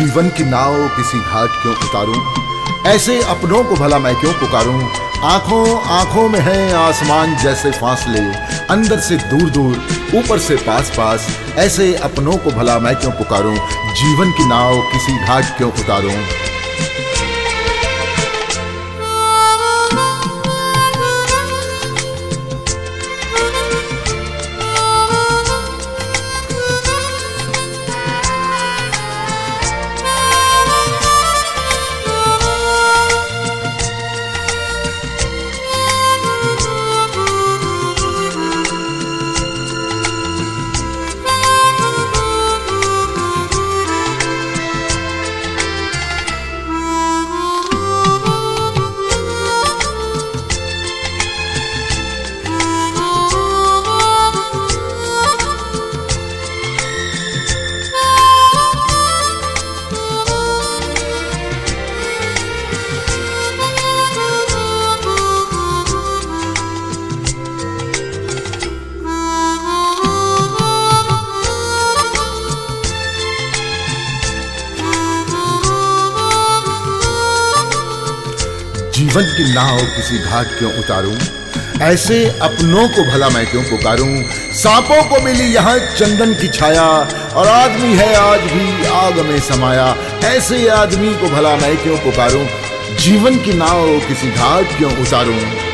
जीवन की नाव किसी घाट क्यों उतारूं? ऐसे अपनों को भला मैं क्यों पुकारूं? आँखों आँखों में है आसमान जैसे फासले, अंदर से दूर दूर ऊपर से पास पास ऐसे अपनों को भला मैं क्यों पुकारूं? जीवन की नाव किसी घाट क्यों उतारूं? जीवन की नाव किसी घाट क्यों उतारूं? ऐसे अपनों को भला मैं क्यों पुकारूं? सांपों को मिली यहाँ चंदन की छाया, और आदमी है आज भी आग में समाया। ऐसे आदमी को भला मैं क्यों पुकारूं? जीवन की नाव किसी घाट क्यों उतारूं?